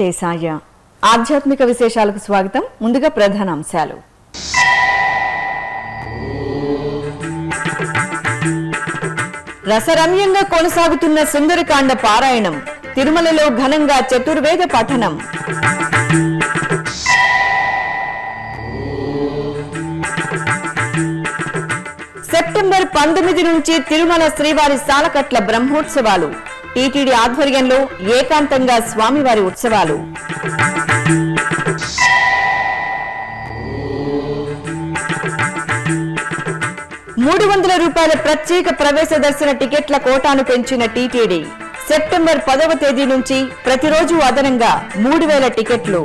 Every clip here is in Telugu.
వెంకటేశాయ ఆధ్యాత్మిక విశేషాలకు స్వాగతం. ముందుగా ప్రధాన అంశాలు. రసరమ్యంగా కొనసాగుతున్న సుందరకాండ పారాయణం. తిరుమలలో ఘనంగా చతుర్వేద పఠనం. సెప్టెంబర్ పంతొమ్మిది నుంచి తిరుమల శ్రీవారి సాలకట్ల బ్రహ్మోత్సవాలు. టీటీడీ ఆధ్వర్యంలో ఏకాంతంగా స్వామివారి ఉత్సవాలు. మూడు వందల రూపాయల ప్రత్యేక ప్రవేశ దర్శన టికెట్ల కోటాను పెంచిన టీటీడీ సెప్టెంబర్ పదవ తేదీ నుంచి ప్రతిరోజు అదనంగా మూడు వేల టికెట్లు.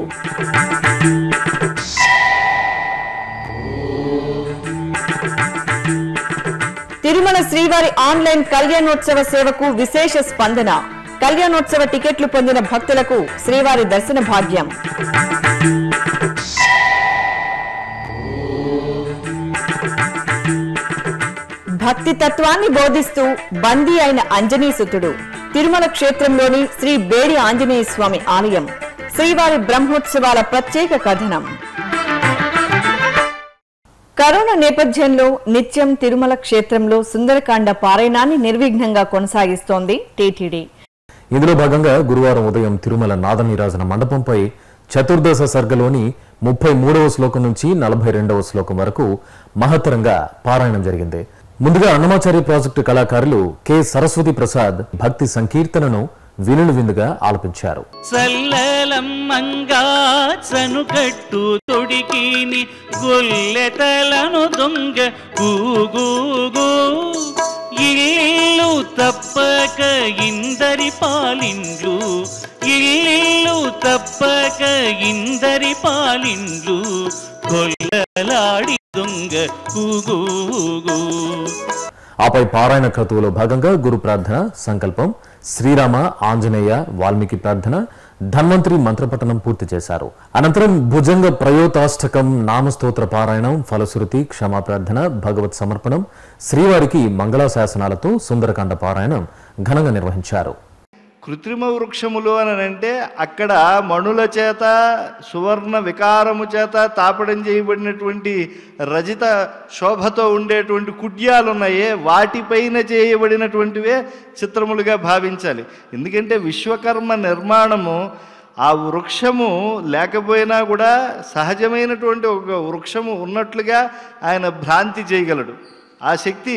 తిరుమల శ్రీవారి ఆన్లైన్ కళ్యాణోత్సవ సేవకు విశేష స్పందన. కళ్యాణోత్సవ టికెట్లు పొందిన భక్తులకు శ్రీవారి దర్శన భాగ్యం. భక్తి తత్వాన్ని బోధిస్తూ బందీ అయిన అంజనీసుతుడు తిరుమల క్షేత్రంలోని శ్రీ బేడి ఆంజనేయ స్వామి ఆలయం. శ్రీవారి బ్రహ్మోత్సవాల ప్రత్యేక కథనం. కరోనా నేపథ్యంలో నిత్యం తిరుమల క్షేత్రంలో సుందరకాండ పారాయణాన్ని నిర్విఘ్నంగా కొనసాగిస్తోంది టీటీడీ. ఇందులో భాగంగా గురువారం ఉదయం తిరుమల నాదనీరాజన మండపంపై చతుర్దశ సర్గలోని ముప్పై మూడవ శ్లోకం నుంచి నలభై రెండవ శ్లోకం వరకు మహత్తరంగా పారాయణం జరిగింది. ముందుగా అన్నమాచార్య ప్రాజెక్టు కళాకారులు కె. సరస్వతి ప్రసాద్ భక్తి సంకీర్తనను వినులు విందుగా ఆలపించారు. చనుకట్టు తొడికిని గొల్లెతలను దొంగ గూగూగూ. ఇల్లు తప్పక ఇందరి పాలిండ్లు ఇల్లు తప్పక ఇందరి పాలిండ్లు కొల్లలాడి దొంగ గూగూగూ. ఆపై పారాయణ క్రతువులో భాగంగా గురు ప్రార్థన సంకల్పం శ్రీరామ ఆంజనేయ వాల్మీకి ప్రార్థన ధన్వంతరి మంత్రపఠనం పూర్తి చేశారు. అనంతరం భుజంగ ప్రయోతాష్టకం నామస్తోత్ర పారాయణం ఫలశ్రుతి క్షమా ప్రార్థన భగవత్ సమర్పణం శ్రీవారికి మంగళాశాసనాలతో సుందరకాండ పారాయణం ఘనంగా నిర్వహించారు. కృత్రిమ వృక్షములు అని అంటే అక్కడ మణుల చేత సువర్ణ వికారము చేత తాపడం చేయబడినటువంటి రజిత శోభతో ఉండేటువంటి కుడ్యాలు ఉన్నాయే వాటిపైన చేయబడినటువంటివే చిత్రములుగా భావించాలి. ఎందుకంటే విశ్వకర్మ నిర్మాణము ఆ వృక్షము లేకపోయినా కూడా సహజమైనటువంటి ఒక వృక్షము ఉన్నట్లుగా ఆయన భ్రాంతి చేయగలడు. ఆ శక్తి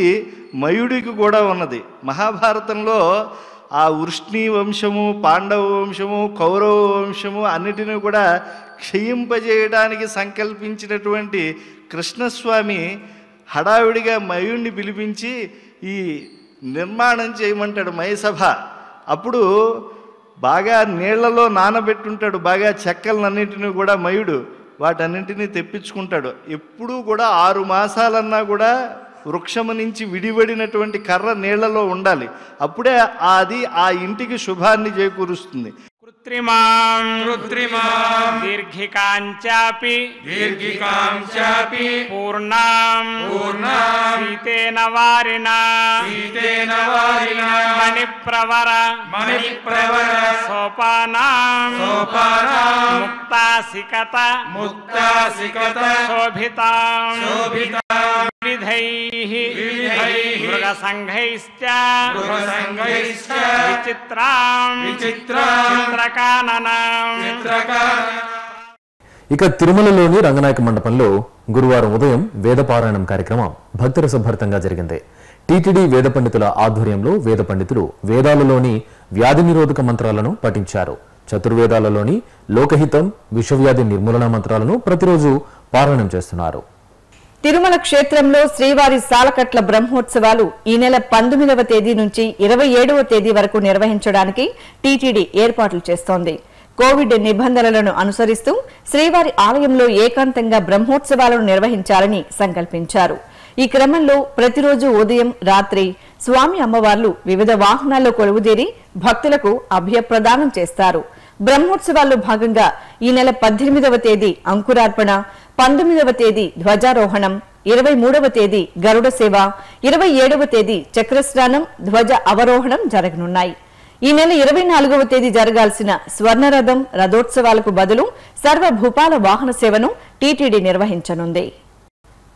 మయుడికి కూడా ఉన్నది. మహాభారతంలో ఆ వృష్ణి వంశము పాండవ వంశము కౌరవ వంశము అన్నిటినీ కూడా క్షయింపజేయడానికి సంకల్పించినటువంటి కృష్ణస్వామి హడావిడిగా మయుణ్ణి పిలిపించి ఈ నిర్మాణం చేయమంటాడు మయసభ అప్పుడు బాగా నీళ్ళలో నానబెట్టుంటాడు బాగా చెక్కలన్నింటినీ కూడా మయుడు వాటన్నింటినీ తెప్పించుకుంటాడు. ఎప్పుడూ కూడా ఆరు మాసాలన్నా కూడా వృక్షము నుంచి విడివడినటువంటి కర్ర నీళ్ళలో ఉండాలి. అప్పుడే అది ఆ ఇంటికి శుభాన్ని చేకూరుస్తుంది. కృత్రిమాం. కృత్రిమాం. దీర్ఘికాంచాపి. దీర్ఘికాం చాపి పూర్ణాం. పూర్ణాం. శీతేన వారిణ. శీతేన వారినా మణిప్రవర. మణిప్రవర. సోపానాం. సోపానాం. ముక్తాసికత. ముక్తాసికత. శోభితాం. శోభితాం. వివిధైః. విచిత్రాం ఇక తిరుమలలోని రంగనాయక మండపంలో గురువారం ఉదయం వేద పారాయణం కార్యక్రమం భక్తిరసభరితంగా జరిగింది. టీటీడీ వేద పండితుల ఆధ్వర్యంలో వేద పండితులు వేదాలలోని వ్యాధి నిరోధక మంత్రాలను పఠించారు. చతుర్వేదాలలోని లోకహితం విశ్వవ్యాధి నిర్మూలన మంత్రాలను ప్రతిరోజు పారాయణం చేస్తున్నారు. తిరుమల క్షేత్రంలో శ్రీవారి సాలకట్ల బ్రహ్మోత్సవాలు ఈ నెల పంతొమ్మిదవ తేదీ నుంచి ఇరవై ఏడవ తేదీ వరకు నిర్వహించడానికి టీటీడీ ఏర్పాట్లు చేస్తోంది. కోవిడ్ నిబంధనలను అనుసరిస్తూ శ్రీవారి ఆలయంలో ఏకాంతంగా బ్రహ్మోత్సవాలను నిర్వహించాలని సంకల్పించారు. ఈ క్రమంలో ప్రతిరోజు ఉదయం రాత్రి స్వామి అమ్మవార్లు వివిధ వాహనాల్లో కొలువుదేరి భక్తులకు అభ్యప్రదానం చేస్తారు. బ్రహ్మోత్సవాల్లో భాగంగా ఈ నెల పద్దెనిమిదవ తేదీ అంకురార్పణ పంతొమ్మిదవ తేదీ ధ్వజారోహణం ఇరవై మూడవ తేదీ గరుడ సేవ ఇరవై ఏడవ తేదీ చక్రస్నానం ధ్వజ అవరోహణం జరగనున్నాయి. ఈ నెల ఇరవై నాలుగవ తేదీ జరగాల్సిన స్వర్ణరథం రథోత్సవాలకు బదులు సర్వభూపాల వాహన సేవను టీటీడీ నిర్వహించనుంది.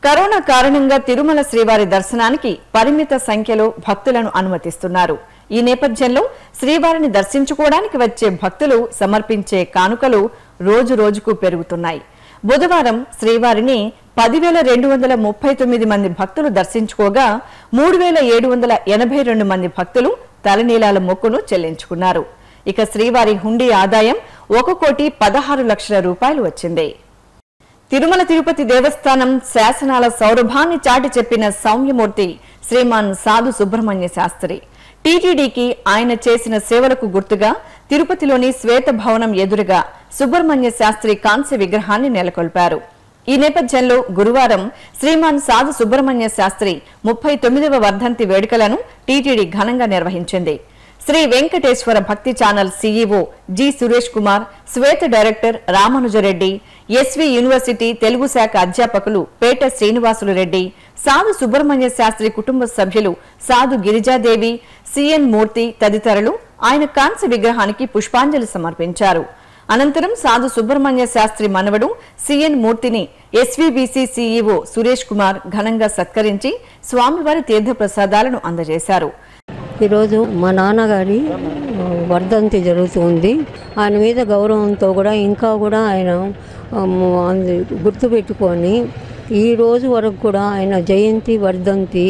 కరోనా కారణంగా తిరుమల శ్రీవారి దర్శనానికి పరిమిత సంఖ్యలో భక్తులను అనుమతిస్తున్నారు. ఈ నేపథ్యంలో శ్రీవారిని దర్శించుకోవడానికి వచ్చే భక్తులు సమర్పించే కానుకలు రోజు రోజుకు పెరుగుతున్నాయి. బుధవారం శ్రీవారిని పదివేల రెండు వందల ముప్పై తొమ్మిది మంది భక్తులు దర్శించుకోగా మూడు వేల ఏడు వందల ఎనభై రెండు మంది భక్తులు తలనీలాల మొక్కును చెల్లించుకున్నారు. ఇక శ్రీవారి హుండీ ఆదాయం ఒక కోటి పదహారు లక్షల రూపాయలు వచ్చింది. తిరుమల తిరుపతి దేవస్థానం శాసనాల సౌరభాన్ని చాటి చెప్పిన సౌమ్యమూర్తి శ్రీమాన్ సాధు సుబ్రహ్మణ్య శాస్త్రి. టీటీడీకి ఆయన చేసిన సేవలకు గుర్తుగా తిరుపతిలోని శ్వేత భవనం ఎదురుగా సుబ్రహ్మణ్య శాస్త్రి కాంస్య విగ్రహాన్ని నెలకొల్పారు. ఈ నేపథ్యంలో గురువారం శ్రీమాన్ సాధు సుబ్రహ్మణ్య శాస్త్రి ముప్పై తొమ్మిదవ వర్ధంతి వేడుకలను టీటీడీ ఘనంగా నిర్వహించింది. Shri Venkateswara Bhakti channel CEO G Suresh Kumar Shweta director Ramanujareddy SV university Telugu శాఖ అధ్యాపకులు పేట శ్రీనివాసులు రెడ్డి సాధు సుబ్రహ్మణ్య శాస్త్రి కుటుంబ సభ్యులు సాధు గిరిజాదేవి సిఎన్ మూర్తి తదితరులు ఆయన కాంస్య విగ్రహానికి పుష్పాంజలి సమర్పించారు. అనంతరం సాధు సుబ్రహ్మణ్య శాస్త్రి మనవడు సిఎన్ మూర్తిని ఎస్వీబీసీ సీఈఓ సురేష్ కుమార్ ఘనంగా సత్కరించి స్వామివారి తీర్థప్రసాదాలను అందజేశారు. ఈరోజు మా నాన్నగారి వర్ధంతి జరుగుతుంది. ఆయన మీద గౌరవంతో కూడా ఇంకా కూడా ఆయన గుర్తుపెట్టుకొని ఈ రోజు వరకు కూడా ఆయన జయంతి వర్ధంతి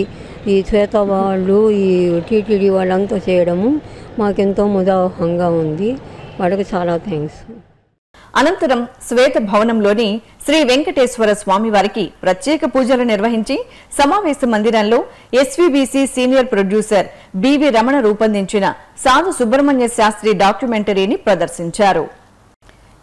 ఈ శ్వేత వాళ్ళు ఈ టీటీడీ వాళ్ళంతా చేయడము మాకెంతో ముదావహంగా ఉంది. వాళ్ళకి చాలా థ్యాంక్స్. అనంతరం శ్వేత భవనంలోని శ్రీ వెంకటేశ్వర స్వామివారికి ప్రత్యేక పూజలు నిర్వహించి సమావేశ మందిరంలో SVBC senior producer BV Ramana రూపొందించిన సాధు సుబ్రహ్మణ్య శాస్త్రి డాక్యుమెంటరీని ప్రదర్శించారు.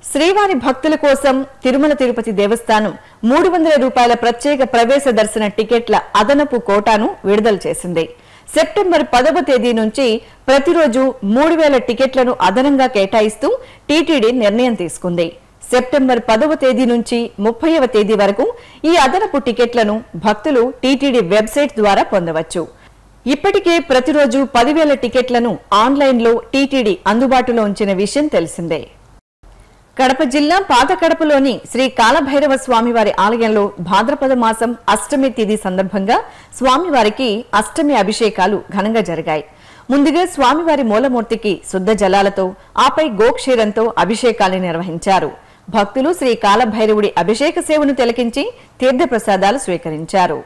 శ్రీవారి భక్తుల కోసం తిరుమల తిరుపతి దేవస్థానం మూడు వందల రూపాయల ప్రత్యేక ప్రవేశ దర్శన టికెట్ల అదనపు కోటాను విడుదల చేసింది. సెప్టెంబర్ పదవ తేదీ నుంచి ప్రతిరోజు మూడు వేల టికెట్లను అదనంగా కేటాయిస్తూ టీటీడీ నిర్ణయం తీసుకుంది. సెప్టెంబర్ పదవ తేదీ నుంచి ముప్పైవ తేదీ వరకు ఈ అదనపు టికెట్లను భక్తులు టీటీడీ వెబ్సైట్ ద్వారా పొందవచ్చు. ఇప్పటికే ప్రతిరోజు పదివేల టికెట్లను ఆన్లైన్లో టీటీడీ అందుబాటులో ఉంచిన విషయం తెలిసిందే. కడప జిల్లా పాత కడపలోని శ్రీ కాలభైరవ స్వామివారి ఆలయంలో భాద్రపద మాసం అష్టమి తిథి సందర్భంగా స్వామివారికి అష్టమి అభిషేకాలు ఘనంగా జరిగాయి. ముందుగా స్వామివారి మూలమూర్తికి శుద్ధ జలాలతో ఆపై గోక్షీరంతో అభిషేకాలు నిర్వహించారు. భక్తులు శ్రీ కాలభైరవుడి అభిషేక సేవను తిలకించి తీర్థప్రసాదాలు స్వీకరించారు.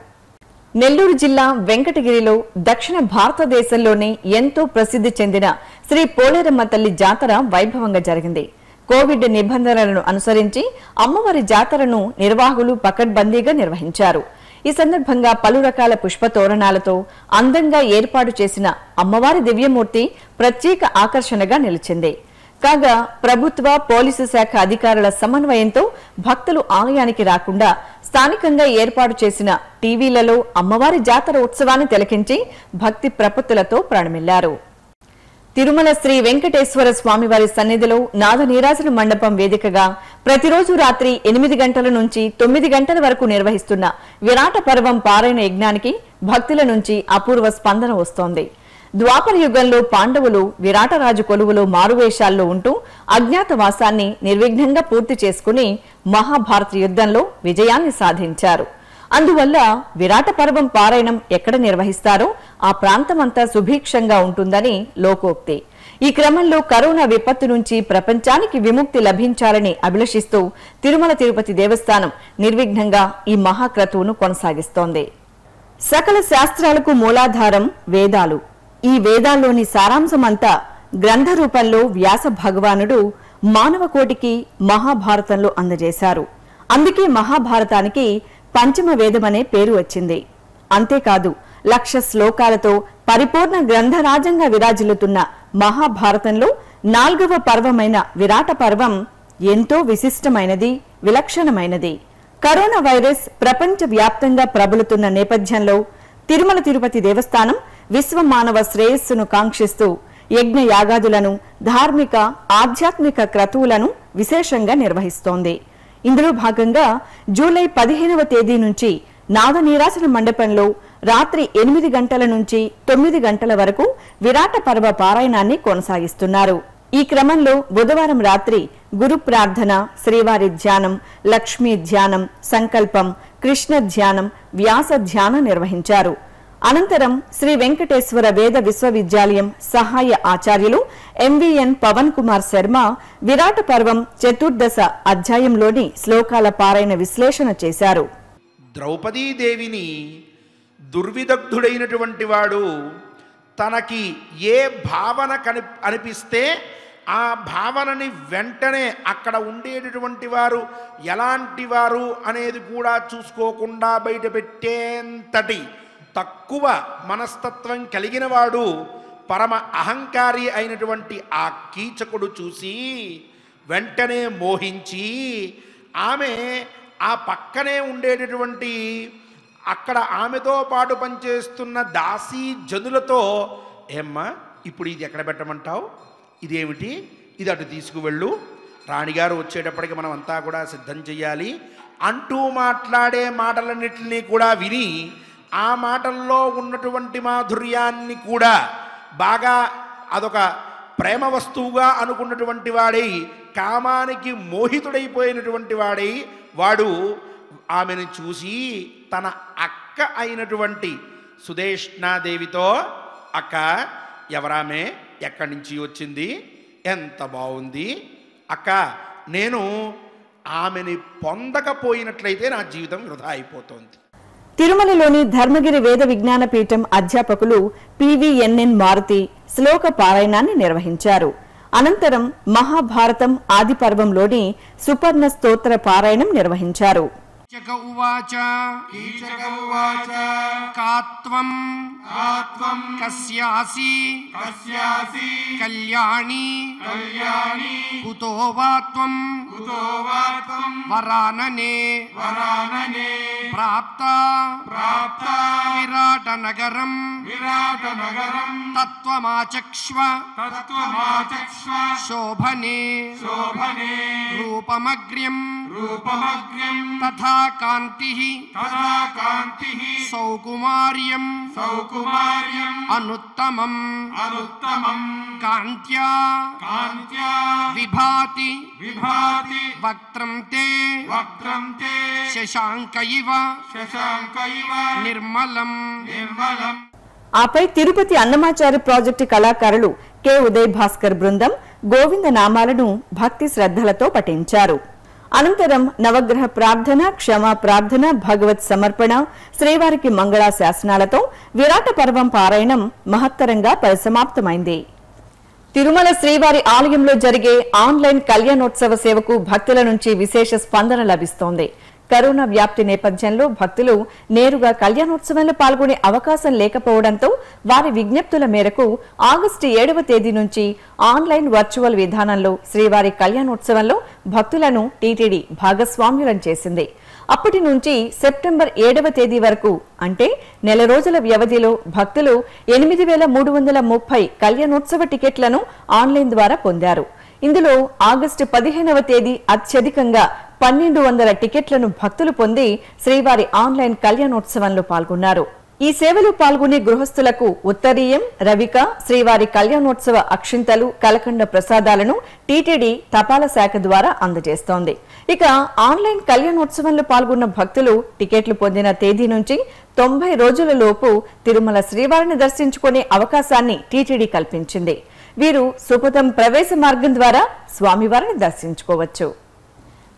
నెల్లూరు జిల్లా వెంకటగిరిలో దక్షిణ భారతదేశంలోనే ఎంతో ప్రసిద్ధి చెందిన శ్రీ పోలేరమ్మ తల్లి జాతర వైభవంగా జరిగింది. కోవిడ్ నిబంధనలను అనుసరించి అమ్మవారి జాతరను నిర్వాహకులు పకడ్బందీగా నిర్వహించారు. ఈ సందర్భంగా పలు రకాల పుష్ప తోరణాలతో అందంగా ఏర్పాటు చేసిన అమ్మవారి దివ్యమూర్తి ప్రత్యేక ఆకర్షణగా నిలిచింది. కాగా ప్రభుత్వ పోలీసు శాఖ అధికారుల సమన్వయంతో భక్తులు ఆలయానికి రాకుండా స్థానికంగా ఏర్పాటు చేసిన టీవీలలో అమ్మవారి జాతర ఉత్సవాన్ని తిలకించి భక్తి ప్రపత్తులతో ప్రాణమిల్లారు. తిరుమల శ్రీ వెంకటేశ్వర స్వామివారి సన్నిధిలో నాద నీరాజన మండపం వేదికగా ప్రతిరోజు రాత్రి ఎనిమిది గంటల నుంచి తొమ్మిది గంటల వరకు నిర్వహిస్తున్న విరాట పర్వం పారాయణ యజ్ఞానికి భక్తుల నుంచి అపూర్వ స్పందన వస్తోంది. ద్వాపర యుగంలో పాండవులు విరాటరాజు కొలువులో మారువేషాల్లో ఉంటూ అజ్ఞాతవాసాన్ని నిర్విఘ్నంగా పూర్తి చేసుకుని మహాభారత యుద్ధంలో విజయాన్ని సాధించారు. అందువల్ల విరాట పర్వం పారాయణం ఎక్కడ నిర్వహిస్తారో ఆ ప్రాంతమంతా సుభిక్షంగా ఉంటుందని లోకోక్తి. ఈ క్రమంలో కరోనా విపత్తు నుంచి ప్రపంచానికి విముక్తి లభించాలని అభిలషిస్తూ తిరుమల తిరుపతి దేవస్థానం నిర్విఘ్నంగా ఈ మహాక్రతువును కొనసాగిస్తోంది. సకల శాస్త్రాలకు మూలాధారం వేదాలు. ఈ వేదాల్లోని సారాంశమంతా గ్రంథ రూపంలో వ్యాస భగవానుడు మానవ కోటికి మహాభారతంలో అందజేశారు. అందుకే మహాభారతానికి పంచమ వేదమనే పేరు వచ్చింది. అంతేకాదు లక్ష శ్లోకాలతో పరిపూర్ణ గ్రంథరాజంగా విరాజిల్లుతున్న మహాభారతంలో నాల్గవ పర్వమైన విరాట పర్వం ఎంతో విశిష్టమైనది విలక్షణమైనది. కరోనా వైరస్ ప్రపంచ వ్యాప్తంగా ప్రబలుతున్న నేపథ్యంలో తిరుమల తిరుపతి దేవస్థానం విశ్వ మానవ శ్రేయస్సును కాంక్షిస్తూ యజ్ఞ యాగాదులను ధార్మిక ఆధ్యాత్మిక క్రతువులను విశేషంగా నిర్వహిస్తోంది. ఇందులో భాగంగా జూలై పదిహేనవ తేదీ నుంచి నాద నీరాసన మండపంలో రాత్రి ఎనిమిది గంటల నుంచి తొమ్మిది గంటల వరకు విరాట పర్వ పారాయణాన్ని కొనసాగిస్తున్నారు. ఈ క్రమంలో బుధవారం రాత్రి గురు ప్రార్థన శ్రీవారి ధ్యానం లక్ష్మీ ధ్యానం సంకల్పం కృష్ణ ధ్యానం వ్యాస ధ్యానం నిర్వహించారు. అనంతరం శ్రీ వెంకటేశ్వర వేద విశ్వవిద్యాలయం సహాయ ఆచార్యులు ఎంవిఎన్ పవన్ కుమార్ శర్మ విరాట పర్వం చతుర్దశ అధ్యాయంలోని శ్లోకాల పారాయణ విశ్లేషణ చేశారు. ద్రౌపదీదేవిని దుర్విదగ్ధుడైనటువంటి వాడు తనకి ఏ భావన కని అనిపిస్తే ఆ భావనని వెంటనే అక్కడ ఉండేటటువంటి వారు ఎలాంటి వారు అనేది కూడా చూసుకోకుండా బయటపెట్టేంతటి తక్కువ మనస్తత్వం కలిగిన వాడు పరమ అహంకారి అయినటువంటి ఆ కీచకుడు చూసి వెంటనే మోహించి ఆమె ఆ పక్కనే ఉండేటటువంటి అక్కడ ఆమెతో పాటు పనిచేస్తున్న దాసీ జనులతో ఏమ్మా ఇప్పుడు ఇది ఎక్కడ పెట్టమంటావు? ఇదేమిటి? ఇది అటు తీసుకువెళ్ళు. రాణిగారు వచ్చేటప్పటికి మనం అంతా కూడా సిద్ధం చేయాలి అంటూ మాట్లాడే మాటలన్నింటినీ కూడా విని ఆ మాటల్లో ఉన్నటువంటి మాధుర్యాన్ని కూడా బాగా అదొక ప్రేమ వస్తువుగా అనుకున్నటువంటి వాడై కామానికి మోహితుడైపోయినటువంటి వాడై వాడు ఆమెను చూసి తన అక్క అయినటువంటి సుదేష్ణాదేవితో అక్క ఎవరామె? ఎక్కడి నుంచి వచ్చింది? ఎంత బాగుంది అక్క నేను ఆమెని పొందకపోయినట్లయితే నా జీవితం వృధా అయిపోతుంది. తిరుమలలోని ధర్మగిరి వేద విజ్ఞాన పీఠం అధ్యాపకులు పివిఎన్ఎన్ మారుతి శ్లోక పారాయణాన్ని నిర్వహించారు. అనంతరం మహాభారతం ఆది పర్వంలోని సుపర్ణ స్తోత్ర పారాయణం నిర్వహించారు. కీచక ఉవాచ కీచక ఉవాచ కాత్వం ఆత్వం కస్యాసి కస్యాసి కళ్యాణి కళ్యాణి कुतो वा त्वम् वरानने वरानने प्राप्ता प्राप्ता विराटनगरम् तत्त्वमाचक्ष्व तत्त्वमाचक्ष्व शोभने शोभने रूपमग्र्यम् శోభనే రూపమగ్ర్యం రూపమగ్ర్యం తథా కాంతి తదా కాంతి సౌకుమార్యం సౌకుమార్యం అనుత్తమం అనుత్తమం కాంత్యా కాంత్యా విభాతి విభాతి వక్త్రం తే వక్త్రం తే శశాంక ఇవ శశాంక ఇవ నిర్మలం నిర్మలం ఆపై తిరుపతి అన్నమాచార్య ప్రాజెక్టు కళాకారులు కె. ఉదయ్ భాస్కర్ బృందం గోవింద నామాలను భక్తి శ్రద్ధలతో పఠించారు. అనంతరం నవగ్రహ ప్రార్థన క్షమా ప్రార్థన భగవత్ సమర్పణ శ్రీవారికి మంగళా శాసనాలతో విరాట పర్వం పారాయణం మహత్తరంగా పరిసమాప్తమైంది. తిరుమల శ్రీవారి ఆలయంలో జరిగే ఆన్లైన్ కళ్యాణోత్సవ సేవకు భక్తుల నుంచి విశేష స్పందన లభిస్తోంది. కరోనా వ్యాప్తి నేపథ్యంలో భక్తులు నేరుగా కళ్యాణోత్సవంలో పాల్గొనే అవకాశం లేకపోవడంతో వారి విజ్ఞప్తుల మేరకు ఆగస్టు ఏడవ తేదీ నుంచి ఆన్లైన్ వర్చువల్ విధానంలో శ్రీవారి కళ్యాణోత్సవంలో భక్తులను టీటీడీ భాగస్వామ్యులను చేసింది. అప్పటి నుంచి సెప్టెంబర్ ఏడవ తేదీ వరకు అంటే నెల రోజుల వ్యవధిలో భక్తులు ఎనిమిది వేల మూడు వందల ముప్పై కళ్యాణోత్సవ టికెట్లను ఆన్లైన్ ద్వారా పొందారు. ఇందులో ఆగస్టు పదిహేనవ తేదీ అత్యధికంగా పన్నెండు వందల టికెట్లను భక్తులు పొంది శ్రీవారి ఆన్లైన్ కళ్యాణోత్సవంలో పాల్గొన్నారు. ఈ సేవలో పాల్గొనే గృహస్థులకు ఉత్తరీయం రవిక శ్రీవారి కళ్యాణోత్సవ అక్షింతలు కలకండ ప్రసాదాలను టీటీడీ తపాలా శాఖ ద్వారా అందజేస్తోంది. ఇక ఆన్లైన్ కళ్యాణోత్సవంలో పాల్గొన్న భక్తులు టికెట్లు పొందిన తేదీ నుంచి తొంభై రోజుల లోపు తిరుమల శ్రీవారిని దర్శించుకునే అవకాశాన్ని టీటీడీ కల్పించింది. వీరు సుపథం ప్రవేశ మార్గం ద్వారా స్వామివారిని దర్శించుకోవచ్చు.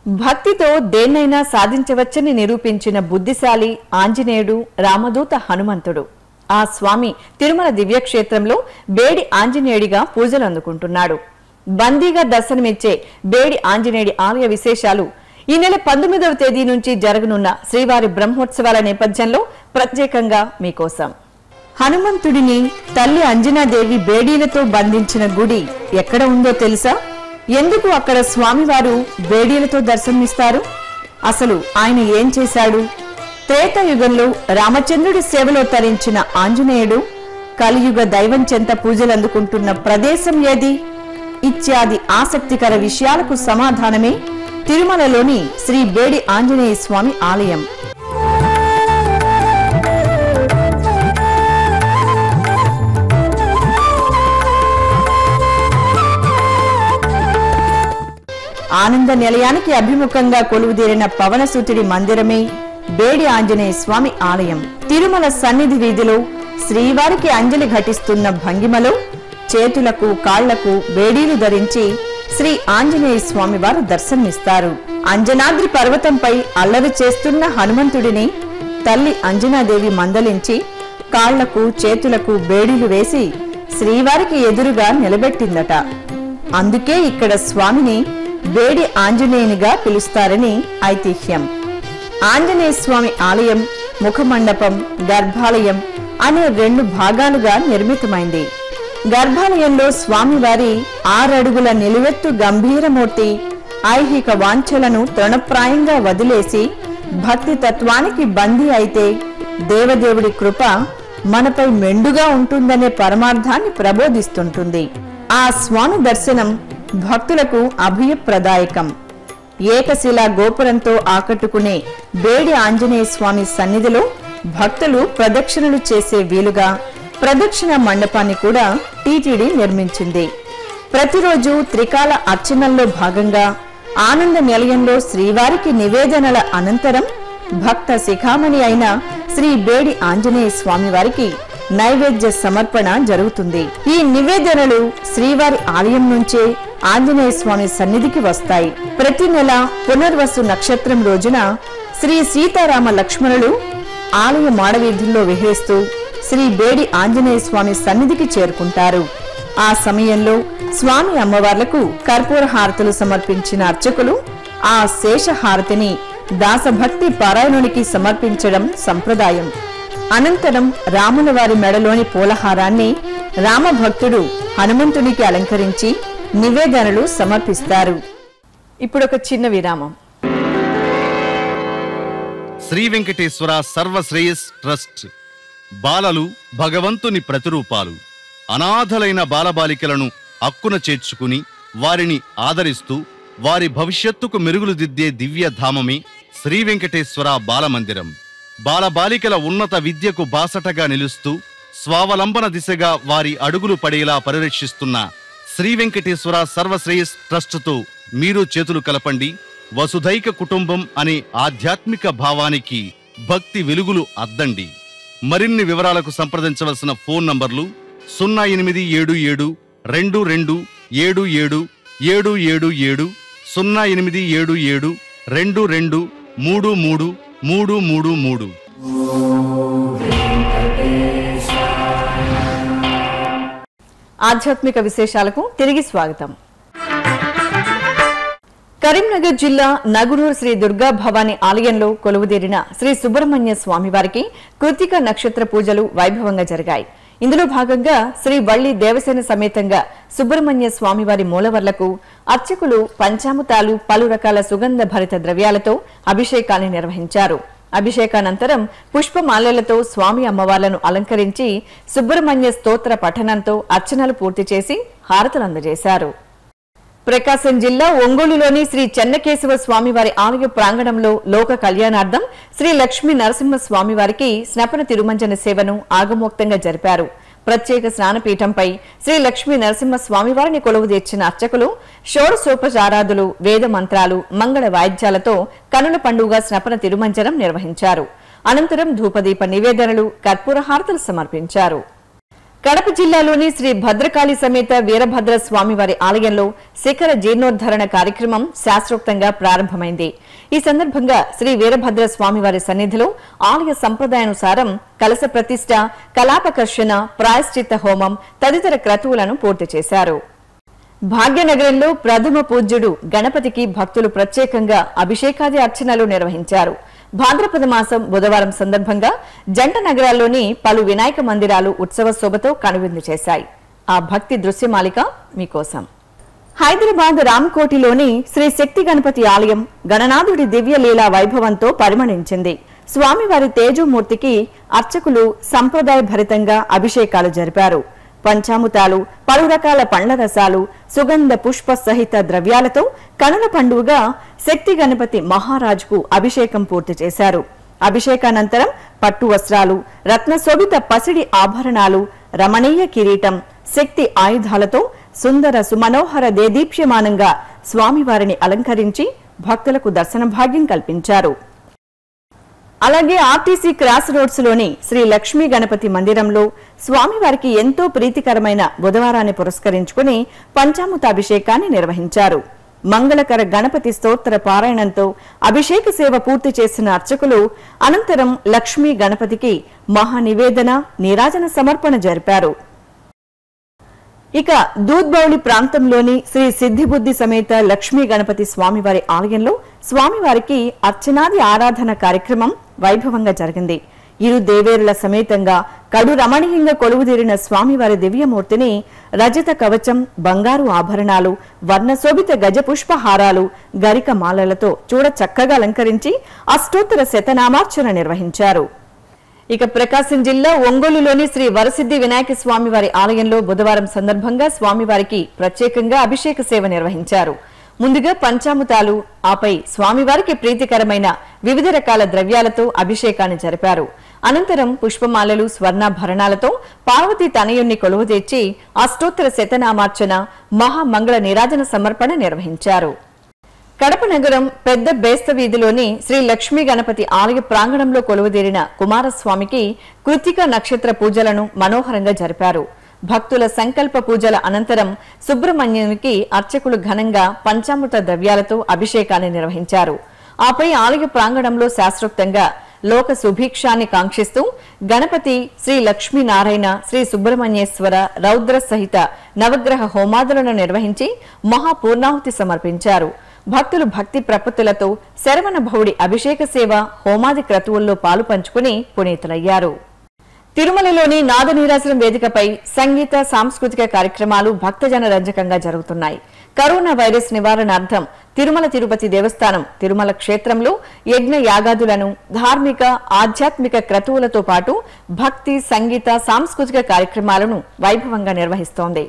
భక్తితో దేన్నైనా సాధించవచ్చని నిరూపించిన బుద్ధిశాలి ఆంజనేయుడు రామదూత హనుమంతుడు. ఆ స్వామి తిరుమల దివ్యక్షేత్రంలో బేడి ఆంజనేయుడిగా పూజలు అందుకుంటున్నాడు. బందీగా దర్శనమిచ్చే బేడి ఆంజనేయుడి ఆలయ విశేషాలు ఈ నెల పంతొమ్మిదవ తేదీ నుంచి జరగనున్న శ్రీవారి బ్రహ్మోత్సవాల నేపథ్యంలో ప్రత్యేకంగా మీకోసం. హనుమంతుడిని తల్లి అంజనాదేవి బేడీలతో బంధించిన గుడి ఎక్కడ ఉందో తెలుసా? ఎందుకు అక్కడ స్వామివారు బేడీలతో దర్శనమిస్తారు? అసలు ఆయన ఏం చేశాడు? త్రేతయుగంలో రామచంద్రుడి సేవలో తరించిన ఆంజనేయుడు కలియుగ దైవం చెంత పూజలందుకుంటున్న ప్రదేశం ఏది? ఇత్యాది ఆసక్తికర విషయాలకు సమాధానమే తిరుమలలోని శ్రీ బేడి ఆంజనేయ స్వామి ఆలయం. ఆనంద నిలయానికి అభిముఖంగా కొలువుదీరిన పవనసూతుడి మందిరమే బేడి ఆంజనేయ స్వామి ఆలయం. తిరుమల సన్నిధి వీధిలో శ్రీవారికి అంజలి ఘటిస్తున్న భంగిమలో చేతులకు కాళ్ళకు బేడీలు ధరించి శ్రీ ఆంజనేయ స్వామి వారు దర్శనమిస్తారు. అంజనాద్రి పర్వతంపై అల్లరి చేస్తున్న హనుమంతుడిని తల్లి అంజనాదేవి మందలించి కాళ్ళకు చేతులకు బేడీలు వేసి శ్రీవారికి ఎదురుగా నిలబెట్టిందట. అందుకే ఇక్కడ స్వామిని వేడి ఆంజనేయునిగా పిలుస్తారని ఐతిహ్యం. ఆంజనేయ స్వామి ఆలయం ముఖమండపం గర్భాలయం అనే రెండు భాగాలుగా నిర్మితమైంది. గర్భాలయంలో స్వామివారి ఆరడుగుల నిలువెత్తు గంభీరమూర్తి ఐహిక వాంఛలను తృణప్రాయంగా వదిలేసి భక్తి తత్వానికి బందీ అయితే దేవదేవుడి కృప మనపై మెండుగా ఉంటుందనే పరమార్థాన్ని ప్రబోధిస్తుంటుంది. ఆ స్వామి దర్శనం భక్తులకు అభయప్రదాయకం. ఏకశిలా గోపురంతో ఆకట్టుకునే బేడి ఆంజనేయ స్వామి సన్నిధిలో భక్తులు ప్రదక్షిణలు చేసే వీలుగా ప్రదక్షిణ మండపాన్ని కూడా టీటీడీ నిర్మించింది. ప్రతిరోజు త్రికాల అర్చనల్లో భాగంగా ఆనంద నిలయంలో శ్రీవారికి నివేదనల అనంతరం భక్త శిఖామణి అయిన శ్రీ బేడి ఆంజనేయ స్వామి వారికి నైవేద్య సమర్పణ జరుగుతుంది. ఈ నివేదనలు శ్రీవారి ఆలయం నుంచే ఆంజనేయ స్వామి సన్నిధికి వస్తాయి. ప్రతి నెల పునర్వసు నక్షత్రం రోజున శ్రీ సీతారామ లక్ష్మణులు ఆలయ మాడవీధుల్లో విహరిస్తూ శ్రీ బేడి ఆంజనేయ స్వామి సన్నిధికి చేరుకుంటారు. ఆ సమయంలో స్వామి అమ్మవార్లకు కర్పూర హారతులు సమర్పించిన అర్చకులు ఆ శేష హారతిని దాసభక్తి పారాయణునికి సమర్పించడం సంప్రదాయం. అనంతరం రాముల వారి మెడలోని పూలహారాన్ని రామభక్తుడు హనుమంతునికి అలంకరించి నివేదనలు సమర్పిస్తారు. ఇప్పుడు ఒక చిన్న విరామం. శ్రీ వెంకటేశ్వర సర్వశ్రేయస్ ట్రస్ట్ బాలలు భగవంతుని ప్రతిరూపాలు. అనాథలైన బాలబాలికలను అక్కున చేర్చుకుని వారిని ఆదరిస్తూ వారి భవిష్యత్తుకు మెరుగులు దిద్దే దివ్య ధామమే శ్రీ వెంకటేశ్వర బాలమందిరం. బాలబాలికల ఉన్నత విద్యకు బాసటగా నిలుస్తూ స్వావలంబన దిశగా వారి అడుగులు పడేలా పరిరక్షిస్తున్న శ్రీ వెంకటేశ్వర సర్వశ్రేయస్ ట్రస్టుతో మీరు చేతులు కలపండి. వసుధైక కుటుంబం అనే ఆధ్యాత్మిక భావానికి భక్తి వెలుగులు అద్దండి. మరిన్ని వివరాలకు సంప్రదించవలసిన ఫోన్ నంబర్లు సున్నా ఎనిమిది ఏడు ఏడు రెండు రెండు ఏడు ఏడు ఏడు ఏడు ఏడు సున్నా ఎనిమిది ఏడు ఏడు రెండు రెండు మూడు మూడు మూడు మూడు మూడు. ఆధ్యాత్మిక విశేషాలకు తిరిగి స్వాగతం. కరీంనగర్ జిల్లా నగురూరు శ్రీ దుర్గా భవానీ ఆలయంలో కొలువుదీరిన శ్రీ సుబ్రహ్మణ్య స్వామివారికి కృతిక నక్షత్ర పూజలు వైభవంగా జరిగాయి. ఇందులో భాగంగా శ్రీ వల్లి దేవసేన సమేతంగా సుబ్రహ్మణ్య స్వామివారి మూలవర్లకు అర్చకులు పంచామృతాలు పలు రకాల సుగంధ భరిత ద్రవ్యాలతో అభిషేకాన్ని నిర్వహించారు. అభిషేకానంతరం పుష్పమాలలతో స్వామి అమ్మవార్లను అలంకరించి సుబ్రహ్మణ్య స్తోత్ర పఠనంతో అర్చనలు పూర్తి చేసి హారతులు అందజేశారు. ప్రకాశం జిల్లా ఒంగోలులోని శ్రీ చెన్నకేశవ స్వామివారి ఆలయ ప్రాంగణంలో లోక కళ్యాణార్థం శ్రీ లక్ష్మీ నరసింహ స్వామివారికి స్నపన తిరుమంజన సేవను ఆగమోక్తంగా జరిపారు. ప్రత్యేక స్నానపీఠంపై శ్రీ లక్ష్మీ నరసింహ స్వామివారిని కొలువు తెచ్చిన అర్చకులు షోడశోపచారాదులు వేద మంత్రాలు మంగళ వాయిద్యాలతో కనుల పండుగ స్నపన తిరుమంజనం నిర్వహించారు. అనంతరం ధూపదీప నివేదనలు కర్పూరహారతలు సమర్పించారు. కడప జిల్లాలోని శ్రీ భద్రకాళి సమేత వీరభద్ర స్వామివారి ఆలయంలో శిఖర జీర్ణోద్ధరణ కార్యక్రమం శాస్త్రోక్తంగా ప్రారంభమైంది. ఈ సందర్భంగా శ్రీ వీరభద్ర స్వామివారి సన్నిధిలో ఆలయ సంప్రదాయానుసారం కలశ ప్రతిష్ట కలాపకర్షణ ప్రాయశ్చిత్త హోమం తదితర క్రతువులను పూర్తి చేశారు. భాగ్యనగరంలో ప్రథమ పూజ్యుడు గణపతికి భక్తులు ప్రత్యేకంగా అభిషేకాది అర్చనలు నిర్వహించారు. భాద్రపద మాసం బుధవారం సందర్భంగా జంట నగరాల్లోని పలు వినాయక మందిరాలు ఉత్సవ శోభతో కనువిందు చేశాయి. ఆ భక్తి దృశ్యమాలిక మీకోసం. హైదరాబాద్ రామ్కోటిలోని శ్రీ శక్తి గణపతి ఆలయం గణనాథుడి దివ్య లీలా వైభవంతో పరిమణించింది స్వామివారి తేజోమూర్తికి అర్చకులు సంప్రదాయ భరితంగా అభిషేకాలు జరిపారు. పంచాముతాలు పలు రకాల పండ్ల రసాలు సుగంధ పుష్ప సహిత ద్రవ్యాలతో కనుల పండుగగా శక్తి గణపతి మహారాజుకు అభిషేకం పూర్తి చేశారు. అభిషేకానంతరం పట్టు వస్త్రాలు రత్నశోభిత పసిడి ఆభరణాలు రమణీయ కిరీటం శక్తి ఆయుధాలతో సుందర సుమనోహర దేదీప్యమానంగా స్వామివారిని అలంకరించి భక్తులకు దర్శన భాగ్యం కల్పించారు. అలాగే ఆర్టీసీ క్రాస్ రోడ్స్లోని శ్రీ లక్ష్మీ గణపతి మందిరంలో స్వామివారికి ఎంతో ప్రీతికరమైన బుధవారాన్ని పురస్కరించుకుని పంచామృతాభిషేకాన్ని నిర్వహించారు. మంగళకర గణపతి స్తోత్ర పారాయణంతో అభిషేక సేవ పూర్తి చేసిన అర్చకులు అనంతరం లక్ష్మీ గణపతికి మహానివేదన నీరాజన సమర్పణ జరిపారు. ఇక దూద్బౌలి ప్రాంతంలోని శ్రీ సిద్ధిబుద్ధి సమేత లక్ష్మీ గణపతి స్వామివారి ఆలయంలో స్వామివారికి అర్చనాది ఆరాధన కార్యక్రమం వైభవంగా జరిగింది. ఇరు దేవేరుల సమేతంగా కడు రమణీయంగా కొలువుదీరిన స్వామివారి దివ్యమూర్తిని రజత కవచం బంగారు ఆభరణాలు వర్ణశోభిత గజ పుష్పహారాలు గరిక మాలలతో చూడ చక్కగా అలంకరించి అష్టోత్తర శతనామార్చన నిర్వహించారు. ఇక ప్రకాశం జిల్లా ఒంగోలులోని శ్రీ వరసిద్ధి వినాయక స్వామివారి ఆలయంలో బుధవారం సందర్భంగా స్వామివారికి ప్రత్యేకంగా అభిషేక సేవ నిర్వహించారు. ముందుగా పంచామృతాలు ఆపై స్వామివారికి ప్రీతికరమైన వివిధ రకాల ద్రవ్యాలతో అభిషేకాన్ని జరిపారు. అనంతరం పుష్పమాలలు స్వర్ణాభరణాలతో పార్వతీ తనయుణ్ణి కొలువు తెచ్చి అష్టోత్తర శతనామార్చన మహామంగళ నిరాజన సమర్పణ నిర్వహించారు. కడప నగరం పెద్ద బేస్త వీధిలోని శ్రీ లక్ష్మీ గణపతి ఆలయ ప్రాంగణంలో కొలువుదీరిన కుమారస్వామికి కృతిక నక్షత్ర పూజలను మనోహరంగా జరిపారు. భక్తుల సంకల్ప పూజల అనంతరం సుబ్రహ్మణ్యునికి అర్చకులు ఘనంగా పంచామృత ద్రవ్యాలతో అభిషేకాన్ని నిర్వహించారు. ఆపై ఆలయ ప్రాంగణంలో శాస్త్రోక్తంగా లోక సుభిక్షాన్ని కాంక్షిస్తూ గణపతి శ్రీ లక్ష్మీనారాయణ శ్రీ సుబ్రహ్మణ్యేశ్వర రౌద్ర సహిత నవగ్రహ హోమాదులను నిర్వహించి మహాపూర్ణాహుతి సమర్పించారు. భక్తులు భక్తి ప్రపత్తులతో శరవణ భౌడి అభిషేక సేవ హోమాది క్రతువుల్లో పాలు పంచుకుని పునీతులయ్యారు. తిరుమలలోని నాదనీరాశ్రం వేదికపై సంగీత సాంస్కృతిక కార్యక్రమాలు భక్తజన రంజకంగా జరుగుతున్నాయి. కరోనా వైరస్ నివారణార్థం తిరుమల తిరుపతి దేవస్థానం తిరుమల క్షేత్రంలో యజ్ఞ యాగాదులను ధార్మిక ఆధ్యాత్మిక క్రతువులతో పాటు భక్తి సంగీత సాంస్కృతిక కార్యక్రమాలను వైభవంగా నిర్వహిస్తోంది.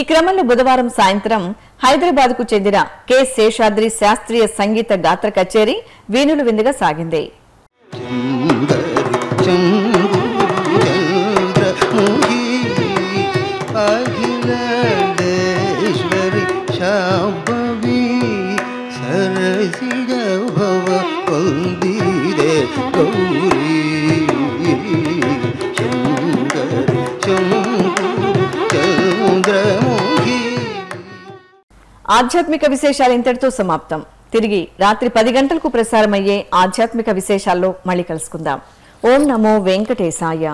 ఈ క్రమంలో బుధవారం సాయంత్రం హైదరాబాద్కు చెందిన కె. శేషాద్రి శాస్త్రీయ సంగీత గాత్ర కచేరీ వీణులు విందుగా సాగింది. ఆధ్యాత్మిక విశేషాలు ఇంతటితో సమాప్తం. తిరిగి రాత్రి పది గంటలకు ప్రసారమయ్యే ఆధ్యాత్మిక విశేషాల్లో మళ్ళీ కలుసుకుందాం. ఓం నమో వెంకటేశాయ.